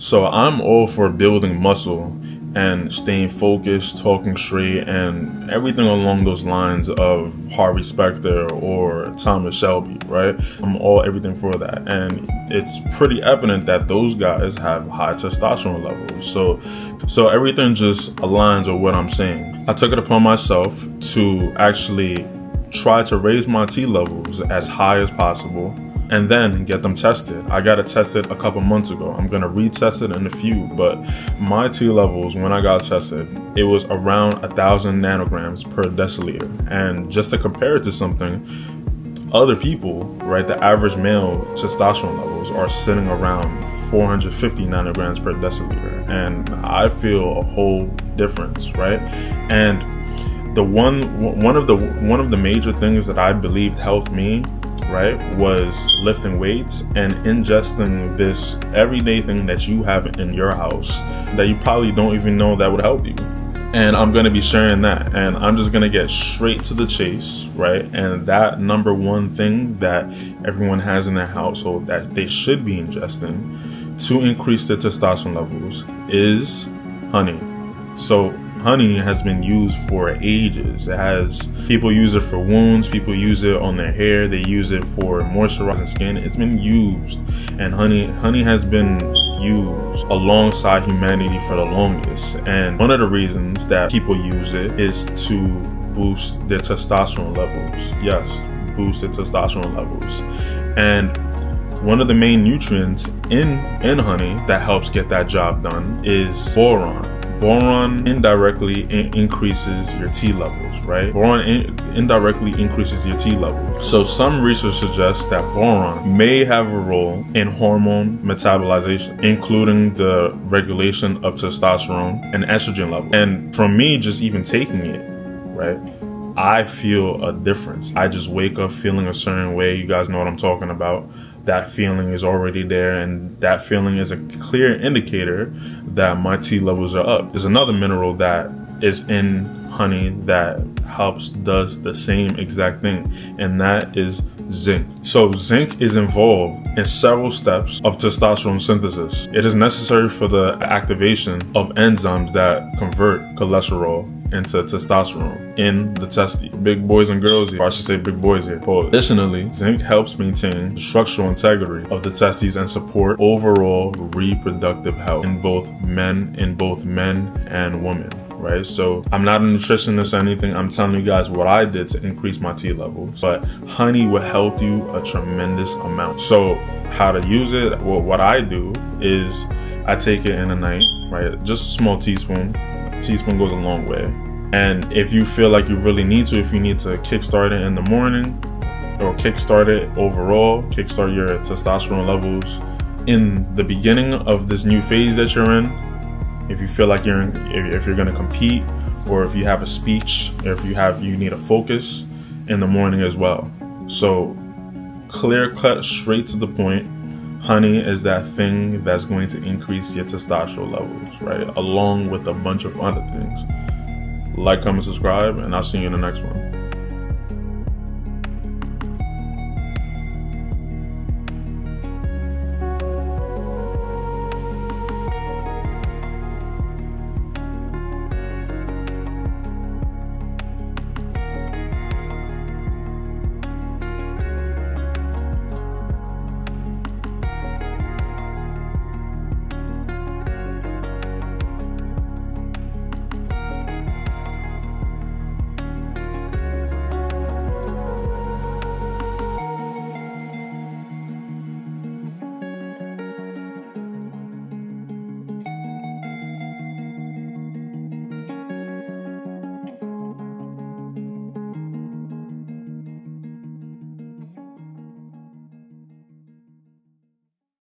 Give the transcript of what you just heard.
So I'm all for building muscle and staying focused, talking straight, and everything along those lines of Harvey Specter or Thomas Shelby, right? I'm all everything for that. And it's pretty evident that those guys have high testosterone levels. So so everything just aligns with what I'm saying. I took it upon myself to actually try to raise my T levels as high as possible and then get them tested. I got it tested a couple months ago. I'm gonna retest it in a few, but my T levels when I got tested, it was around a thousand nanograms per deciliter. And just to compare it to something, other people, right, the average male testosterone levels are sitting around 450 nanograms per deciliter. And I feel a whole difference, right? And the one one of the one of the major things that I believed helped me right, was lifting weights and ingesting this everyday thing that you have in your house that you probably don't even know that would help you. And I'm to be sharing that. And I'm just to get straight to the chase, right? And that number one thing that everyone has in their household that they should be ingesting to increase their testosterone levels is honey. So honey has been used for ages. It has people use it for wounds, people use it on their hair, they use it for moisturizing skin. It's been used, and honey honey has been used alongside humanity for the longest. And one of the reasons that people use it is to boost their testosterone levels. Yes, boost their testosterone levels. And one of the main nutrients in in honey that helps get that job done is boron boron indirectly in- increases your T levels, right? Boron in- indirectly increases your T levels. So some research suggests that boron may have a role in hormone metabolization, including the regulation of testosterone and estrogen levels. And from me just even taking it, right? I feel a difference. I just wake up feeling a certain way. You guys know what I'm talking about that feeling is already there and that feeling is a clear indicator that my T levels are up. There's another mineral that is in honey that helps does the same exact thing and that is zinc. So zinc is involved in several steps of testosterone synthesis. It is necessary for the activation of enzymes that convert cholesterol into testosterone in the testes. Big boys and girls here, or I should say big boys here. Additionally, zinc helps maintain the structural integrity of the testes and support overall reproductive health in both men in both men and women right? So I'm not a nutritionist or anything. I'm telling you guys what I did to increase my T levels. But honey will help you a tremendous amount. So how to use it? Well, what I do is I take it in the night, right? Just a small teaspoon teaspoon goes a long way. And if you feel like you really need to, if you need to kickstart it in the morning or kickstart it overall, kickstart your testosterone levels in the beginning of this new phase that you're in, if you feel like you're in, if, you're going to compete or if you have a speech, or if you have you need a focus in the morning as well. So clear cut straight to the point honey is that thing that's going to increase your testosterone levels, right? Along with a bunch of other things. Like, comment, subscribe, and I'll see you in the next one.